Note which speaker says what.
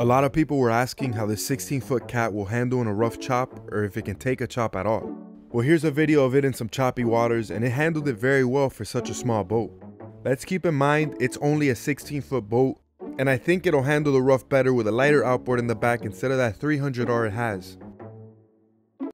Speaker 1: A lot of people were asking how this 16 foot cat will handle in a rough chop or if it can take a chop at all. Well here's a video of it in some choppy waters and it handled it very well for such a small boat. Let's keep in mind it's only a 16 foot boat and I think it'll handle the rough better with a lighter outboard in the back instead of that 300R it has.